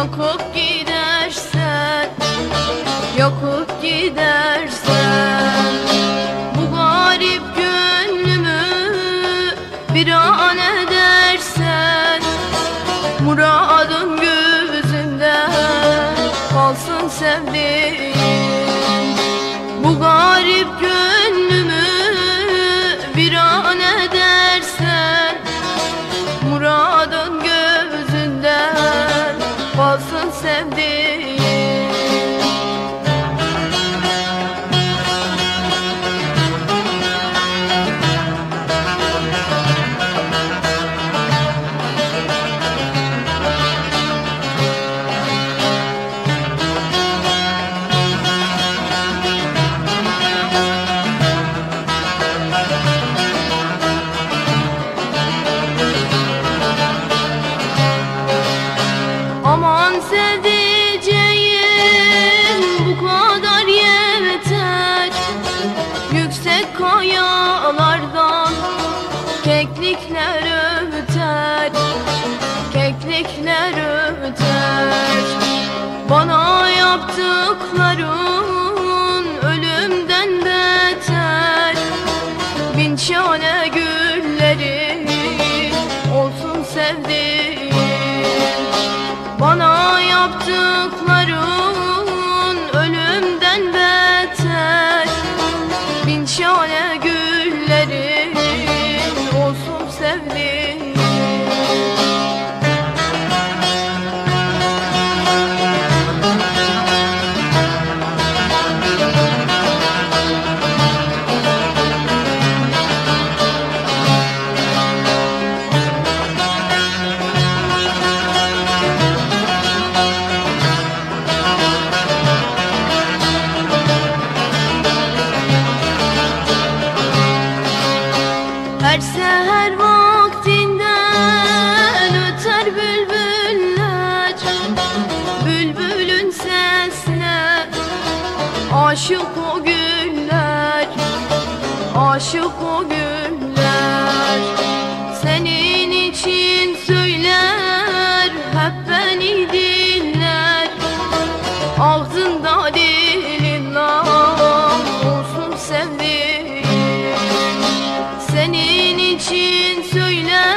yokup gidersen Yokup gidersen Bu garip gönlümü bir an edersen Muradın gözünde kalsın sevdiğim. Bu garip gönlümü bir an edersen Aman sevdiceğim bu kadar yeter. Yüksek kayalardan keklikler öter Keklikler öter. Bana yaptıkları yaptıkları Aşık o günler Aşık o günler. Senin için söyler Hep beni dinler. Ağzında dilin nam Olsun sevdiğim. Senin için söyler